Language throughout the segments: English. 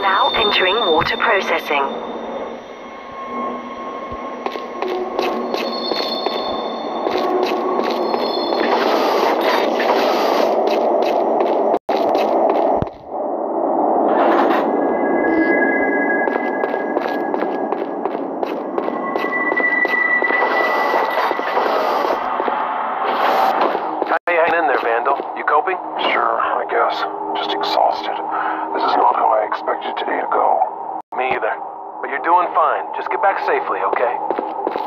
Now entering water processing. Me either. But you're doing fine. Just get back safely, okay?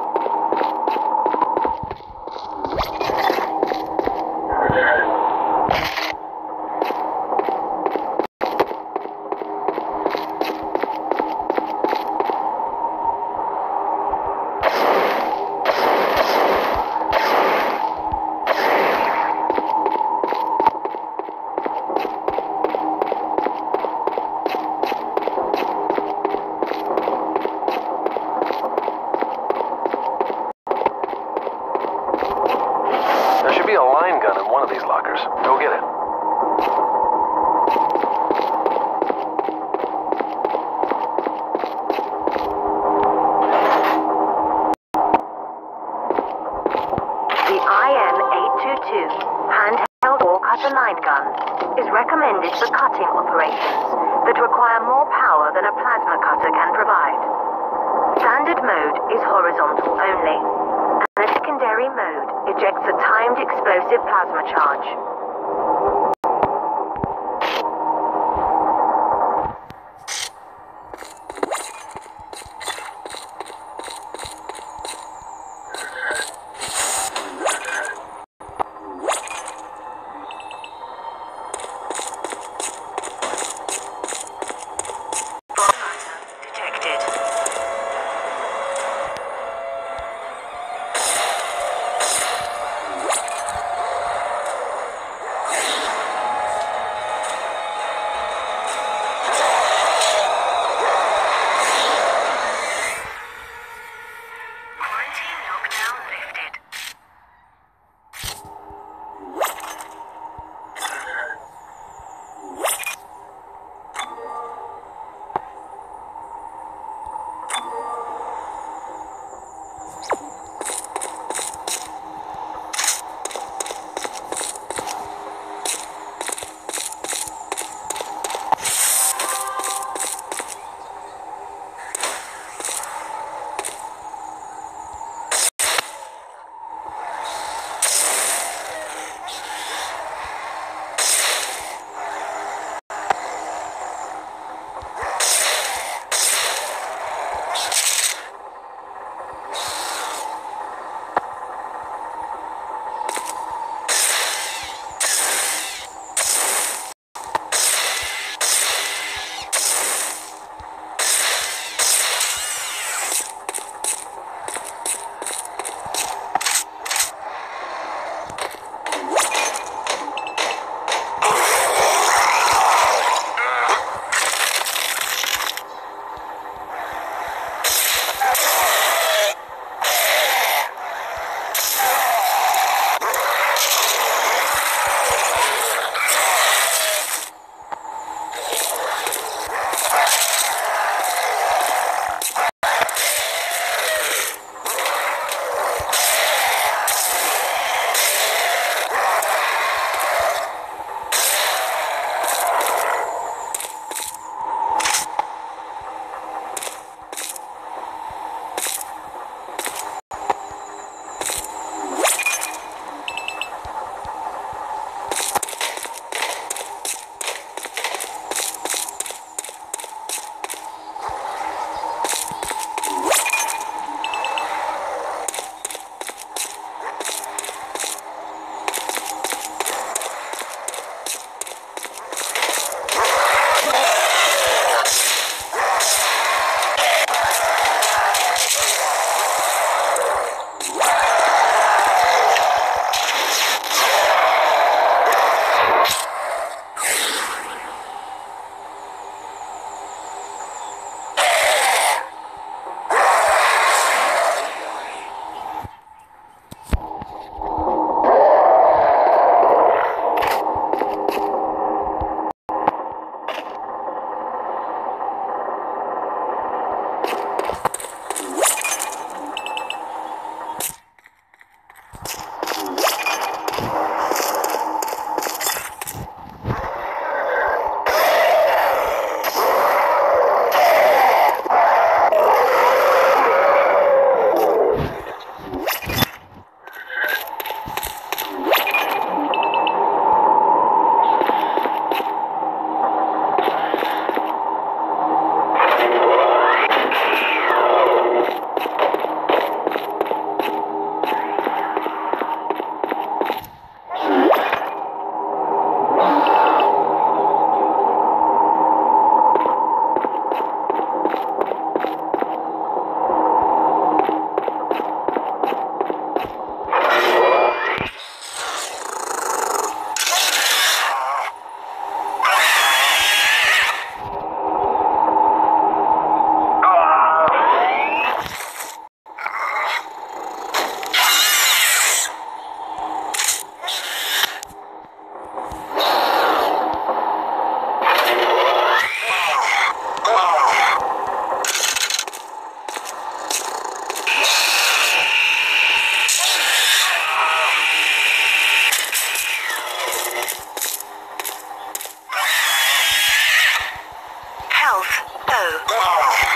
South. O.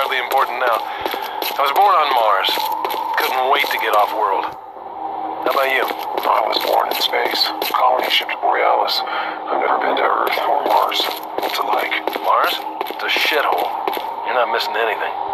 hardly important now. I was born on Mars. Couldn't wait to get off world. How about you? I was born in space. Colony ship to Borealis. I've never been to Earth or Mars. What's it like? Mars? It's a shithole. You're not missing anything.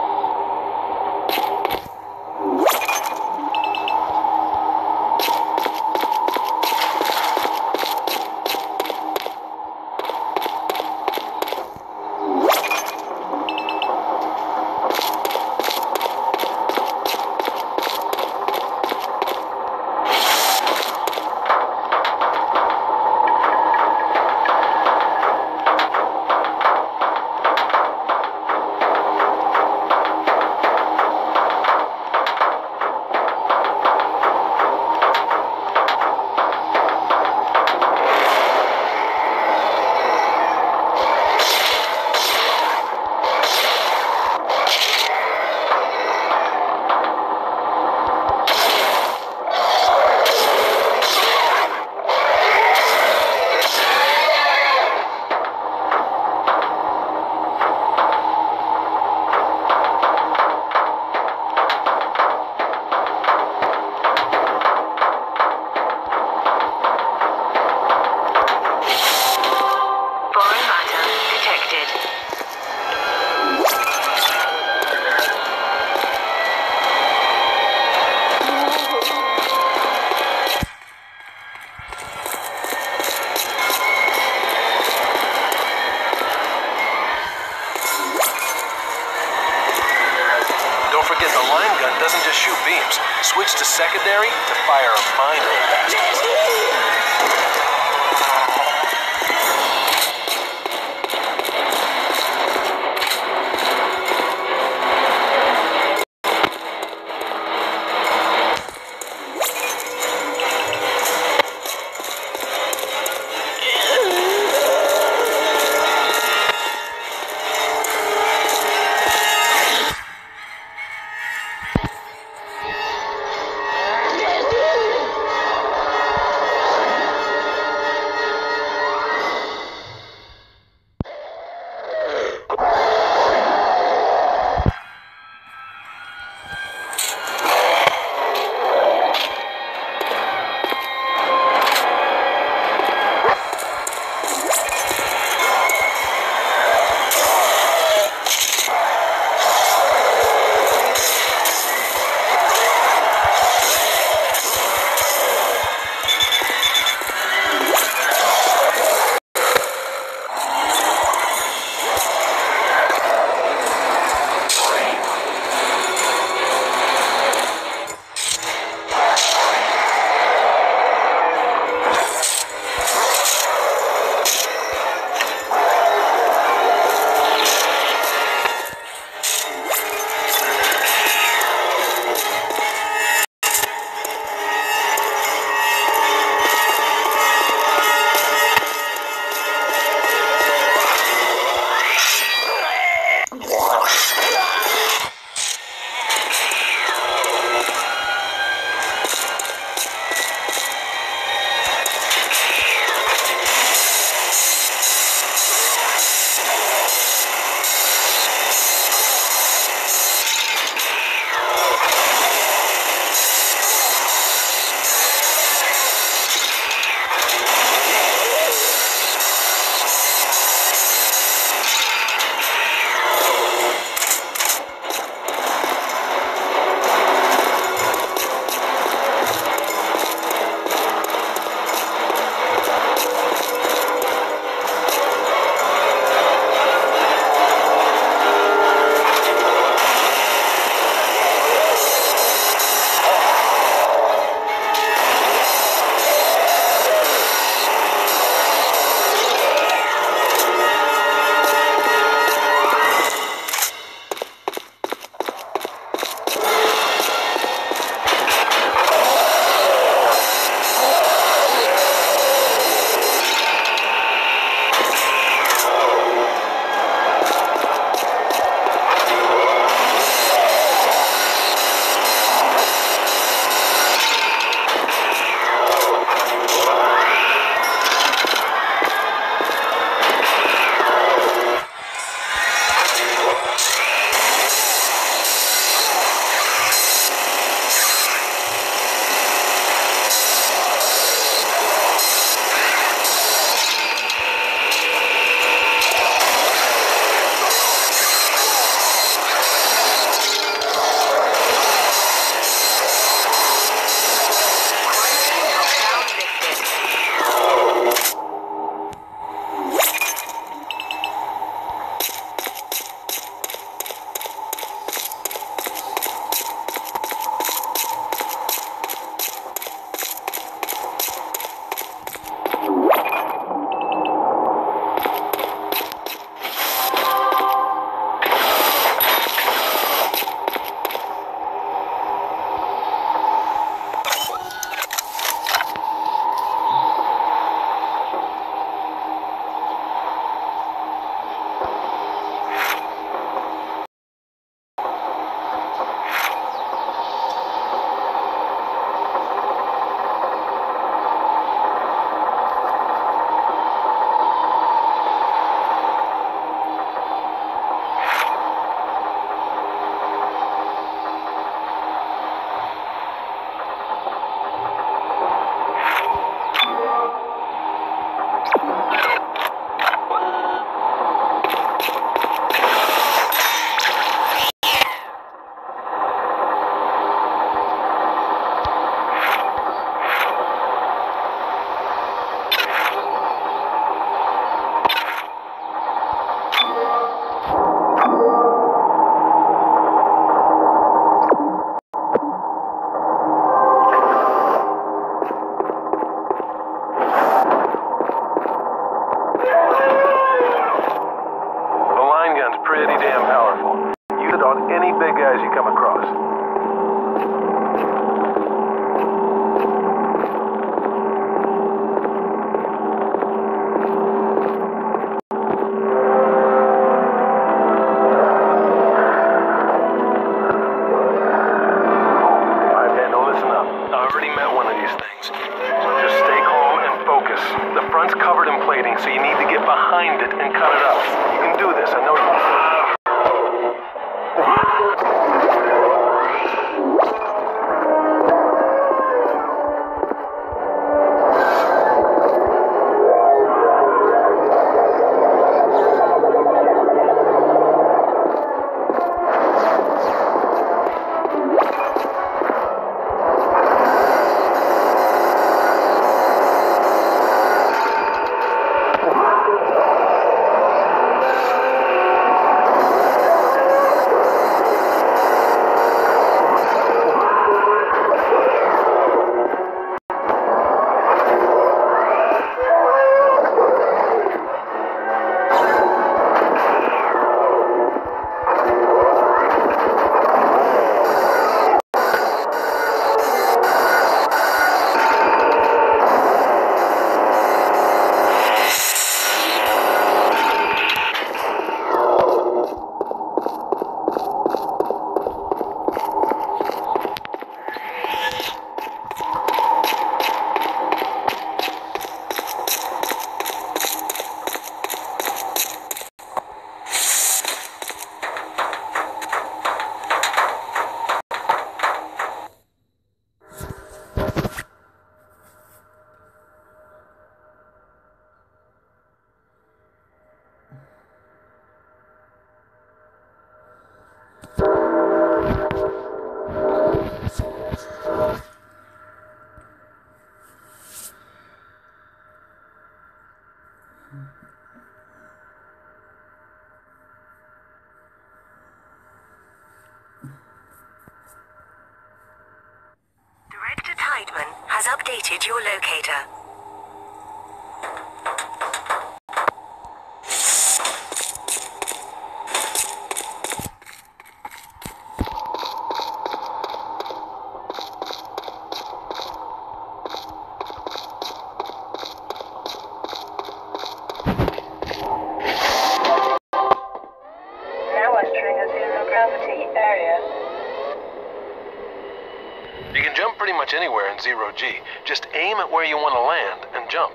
zero G. Just aim at where you want to land and jump.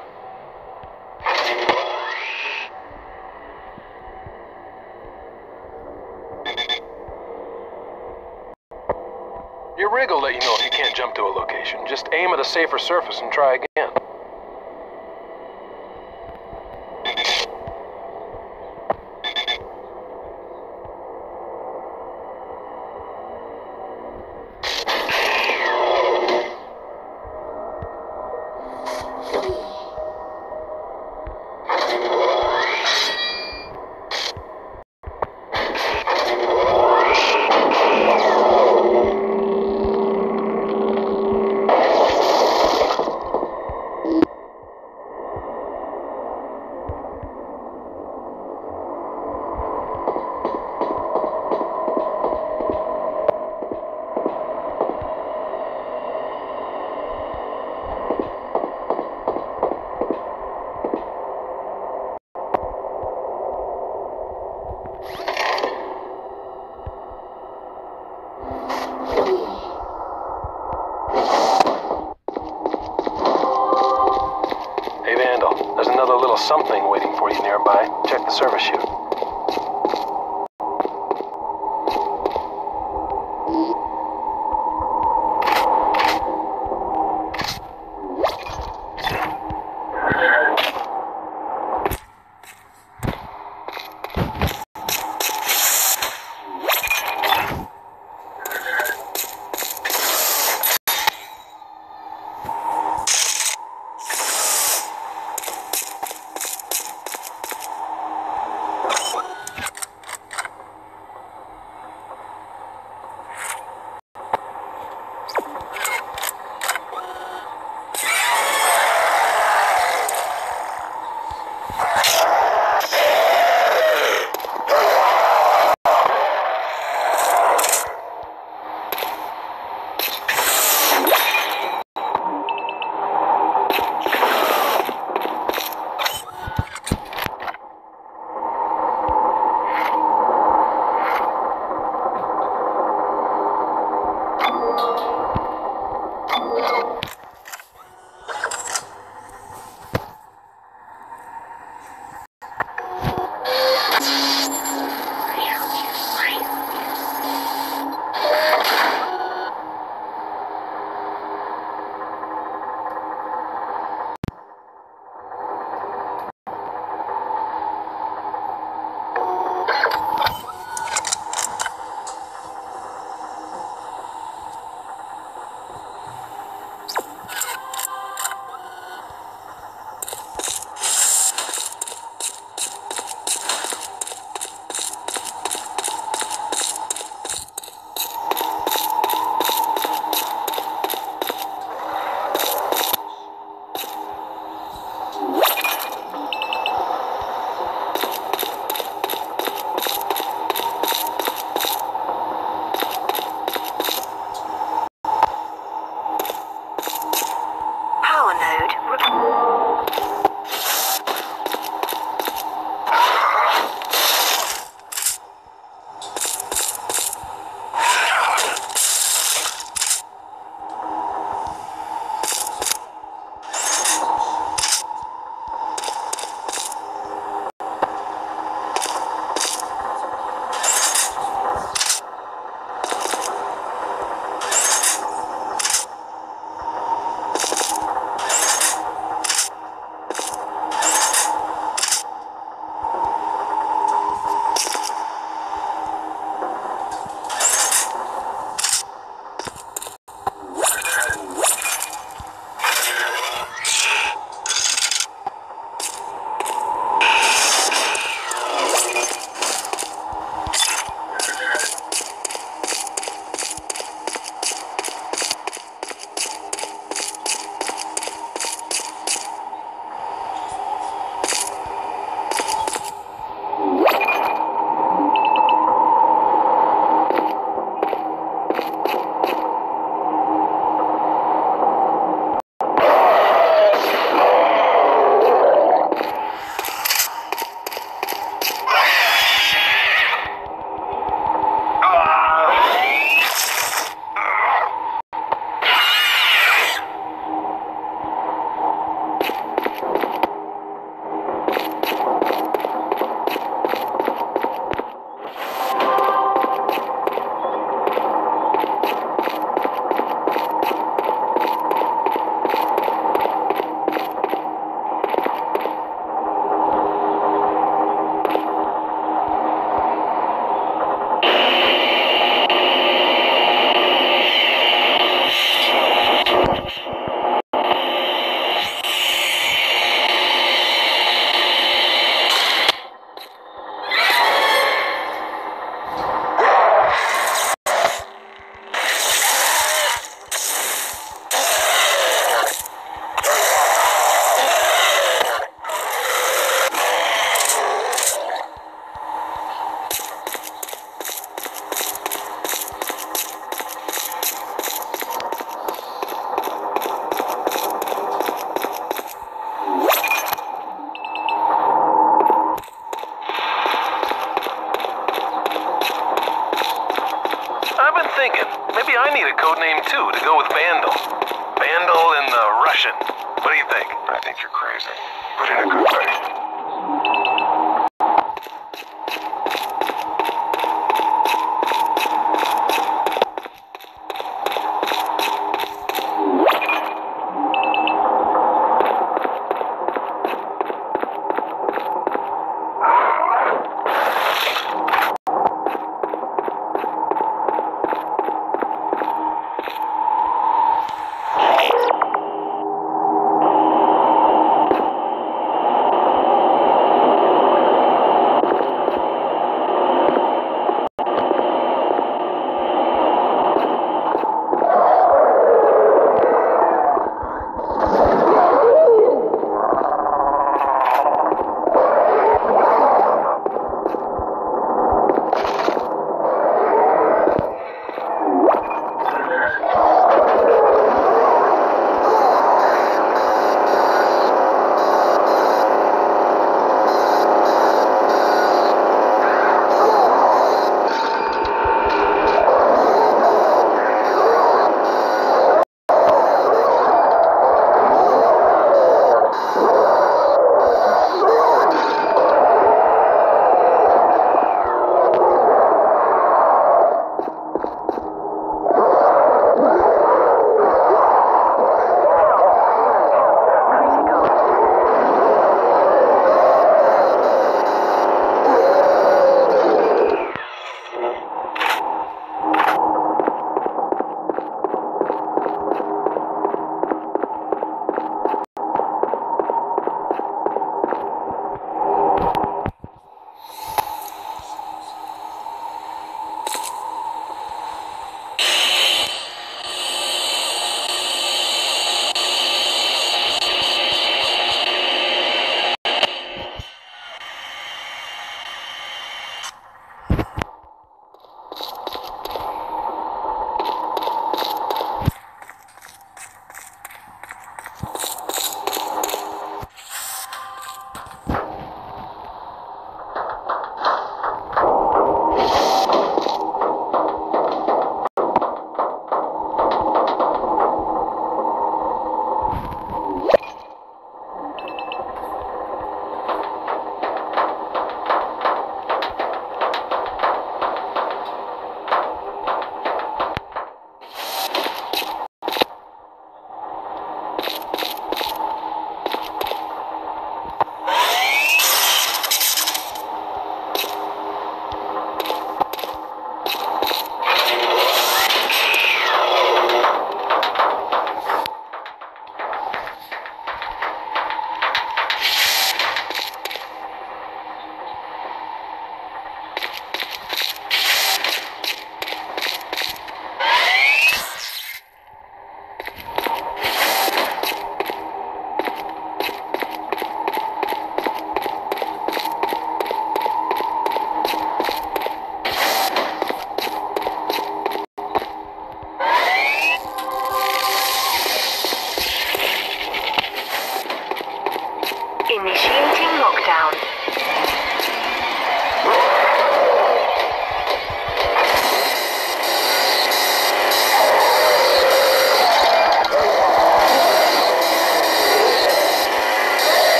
Your rig will let you know if you can't jump to a location. Just aim at a safer surface and try again.